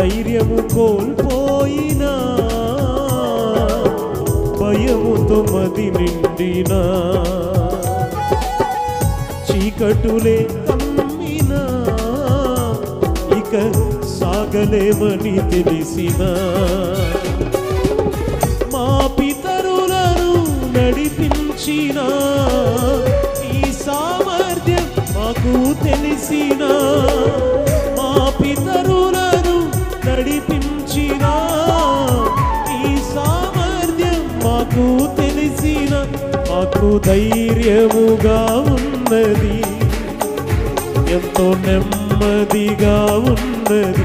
ధైర్యము కోల్పోయినా భయముతో మది నిండినా చీకటులే అమ్మినా ఇక సాగలేమని తెలిసినా. మా పితరులను నడిపించిన ఈ సామర్థ్యం మాకు తెలిసిన. మా పిత మాకు తెలిసిన మాకు ధైర్యముగా ఉన్నది. ఎంతో నెమ్మదిగా ఉన్నది.